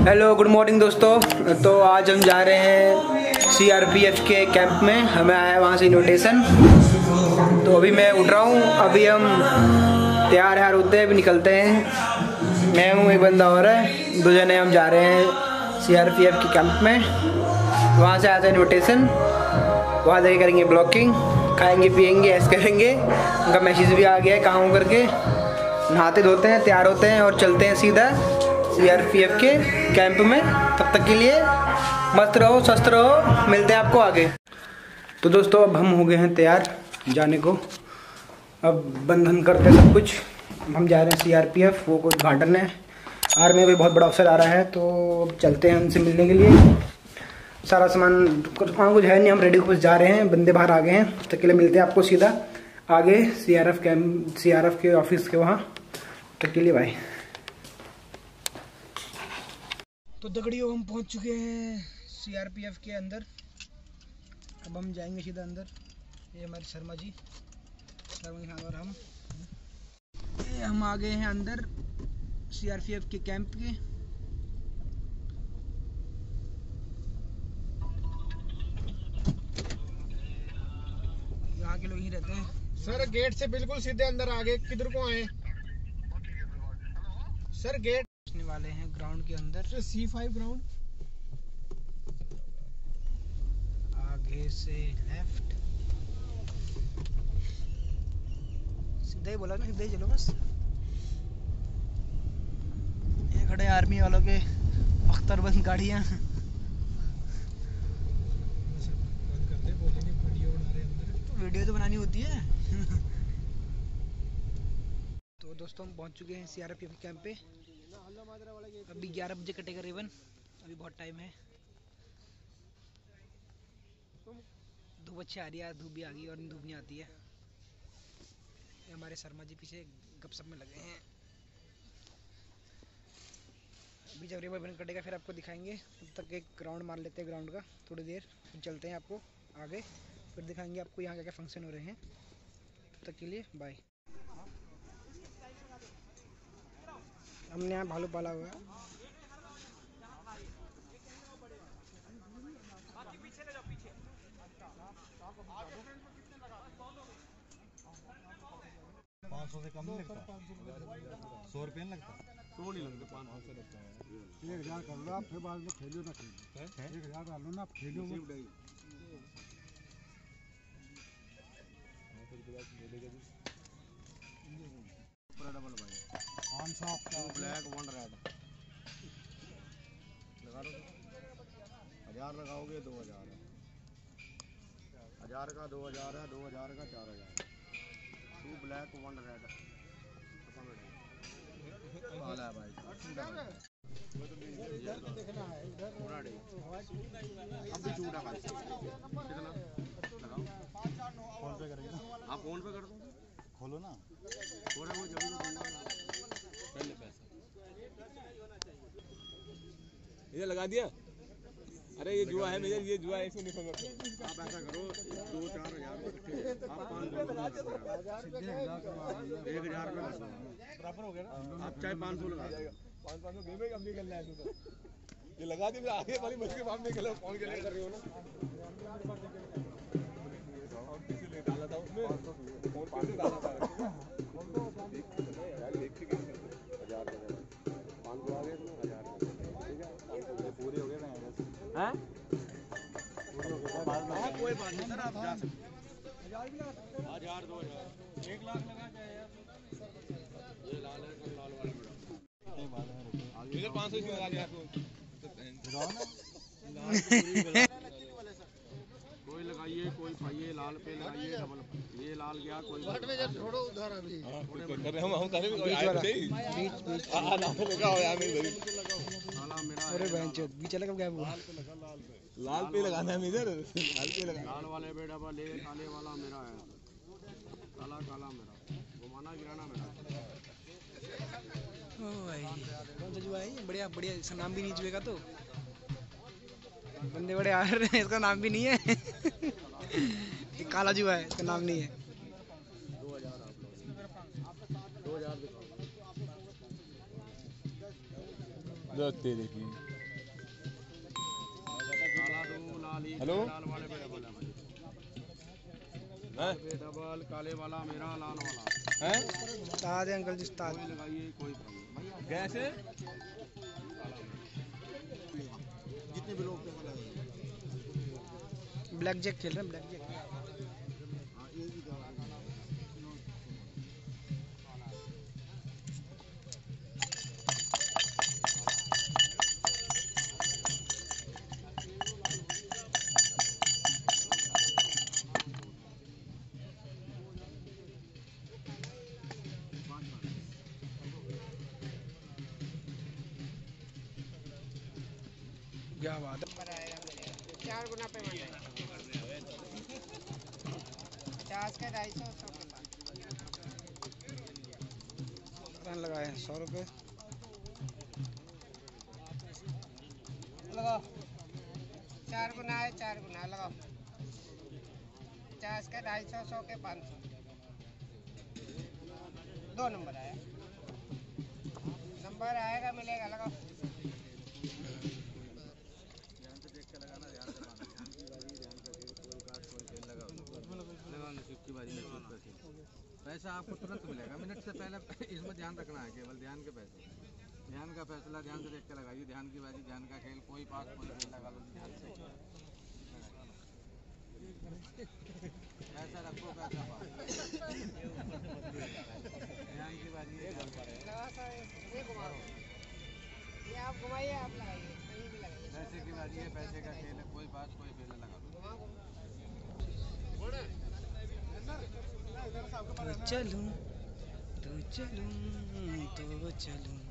Hello good morning दोस्तों। तो आज हम जा रहे हैं सीआरपीएफ के कैंप में। हमें आया है वहाँ से इन्विटेशन तो अभी मैं उठ रहा हूँ। अभी हम तैयार यार होते हैं, अभी निकलते हैं। मैं हूँ, एक बंदा और है। दो जने हम जा रहे हैं सीआरपीएफ के कैंप में। वहाँ से आया था इन्विटेशन वहाँ जाके करेंगे ब्लॉकिंग खाएँगे, पियेंगे ऐसे करेंगे। उनका मैसेज भी आ गया है, काम करके। नहाते धोते हैं, तैयार होते हैं और चलते हैं सीधा। सीआरपीएफ के कैंप में। तब तक के लिए मस्त रहो, स्वस्थ रहो। मिलते हैं आपको आगे। तो दोस्तों, अब हम हो गए हैं तैयार जाने को। अब बंधन करते सब कुछ। हम जा रहे हैं सीआरपीएफ वो कुछ उद्घाटन है। आर्मी में भी बहुत बड़ा अवसर आ रहा है तो अब चलते हैं उनसे मिलने के लिए। सारा सामान कुछ वहाँ कुछ है नहीं, हम रेडी कुछ जा रहे हैं। बंदे बाहर आ गए हैं। तब के लिए मिलते हैं आपको सीधा। आगे सीआरएफ कैंप सीआरएफ के ऑफ़िस के वहाँ। तक के लिए भाई तो दगड़ियों हम पहुँच चुके हैं सीआरपीएफ के अंदर। अब हम जाएँगे सीधा अंदर। ये हमारे शर्मा जी। शर्मा जी और हम। ये हम आ गए हैं अंदर सीआरपीएफ के कैंप के। यहाँ के लोग ही रहते हैं। सर, गेट से बिल्कुल सीधे अंदर आगे। किधर को आए? सर, गेट वाले हैं ग्राउंड के अंदर। सी फाइव ग्राउंड आगे से लेफ़्ट सीधा ही बोला ना सीधा ही चलो बस। ये खड़े आर्मी वालों के अख्तरबंद गाड़ियाँ। रहे अंदर। वीडियो तो बनानी होती है। तो दोस्तों हम पहुँच चुके हैं सीआरपीएफ कैंप पे। अभी 11 बजे कटेगा करीबन। अभी बहुत टाइम है। धूप अच्छी आ रही है, धूप भी आ गई और धूप नहीं आती है। ये हमारे शर्मा जी पीछे गपशप में लगे हैं। अभी जब रिबन कटेगा फिर आपको दिखाएँगे। तब तक एक ग्राउंड मार लेते हैं ग्राउंड का, थोड़ी देर। फिर चलते हैं आपको आगे। फिर दिखाएँगे आपको यहाँ क्या क्या फ़ंक्शन हो रहे हैं। तब तक के लिए बाय हमने यहाँ भालू पाला हुआ पाँच सौ से कम नहीं लगता? सौ रुपये नहीं लगता? सौ नहीं लगते पाँच सौ लगता है। एक हज़ार कर लो आप फिर बाद में खेलो ना खेलो एक हज़ार डाल लो ना आप खेलो पाँच सौ आपका ब्लैक वन रेड लगा दो हज़ार लगाओगे दो हज़ार है। हज़ार का दो हज़ार है दो हज़ार का चार हज़ार टू ब्लैक वन रेड है भाई अब भी झूठा भाई कितना? लगाओ। फ़ोन पे करेंगे आप फ़ोन पे कर दो? खोलो ना। थोड़ा वो जल्दी तो दूँगा पहले पैसा ये लगा दिया अरे ये जुआ है मेरा ये जुआ है इसको नहीं आप ऐसा करो दो चार हज़ार आप पाँच एक हज़ार। बराबर हो गया ना आप चाहे पाँच सौ लगा पाँच पाँच सौ गेम है कम नहीं करना है तो ये लगा दी आगे वाली मछली खेलो कौन खेलेगा कर रही हो ना और किसी ने डाला था उसमें फ़ोन पे डाला था यार देख के हज़ार हैं? हाँ कोई बात नहीं सर आप जा सकते हज़ार दो हज़ार एक लाख लगा जाए यार ये लाल है कल लाल वाला मेरा इधर पाँच सौ लगा दिया कोई लगाइए कोई पाइए लाल पे लगाइए डबल ये लाल गया कोई छोड़ो उधर अभी कर रहे हम हम कर रहे हैं, तो सही बीच बीच। हाँ हाँ, लगा हो यार मेरा अरे बहन बीच अलग क्या हुआ? लाल पे लगाना है इधर। लाल पे लगा लाल वाले पे डबल ये काले वाला मेरा है। काला काला मेरा। घुमाना गिराना मेरा। ओ भाई कौन सा जुआ है ये? बढ़िया बढ़िया इसका नाम भी नहीं जुए का तो। बंदे बड़े आ रहे हैं इसका नाम भी नहीं है। ये काला जुआ है इसका नाम नहीं है। देखते देखिए हेलो डबल काले वाला मेरा लाल वाला है? ताज अंकल जी ताज। लगाइए कोई गैस है? जितने भी लोग ब्लैक जैक खेल रहे हैं ब्लैक जैक क्या बात है। चार गुना पेमेंट पचास का ढाई सौ सौ के लगाए हैं? सौ रुपये लगाओ। चार गुना है चार गुना लगाओ। पचास का ढाई सौ सौ के पाँच सौ। दो नंबर आया। नंबर आएगा मिलेगा लगाओ। पैसा आपको तुरंत मिलेगा। मिनट से पहले इसमें ध्यान रखना है केवल ध्यान के पैसे। ध्यान का फैसला ध्यान से देख के लगाइए। ध्यान की बाजी ध्यान का खेल कोई पास कोई खेल लगा लो ध्यान से। पैसा रखो पैसा ध्यान की बाजी ये आप घुमाइए आप लगाइए पैसे की बाजी है पैसे का खेल है कोई पास कोई फेल लगा लो घुमाओ तो चलूँ तो चलूँ तो चलूँ।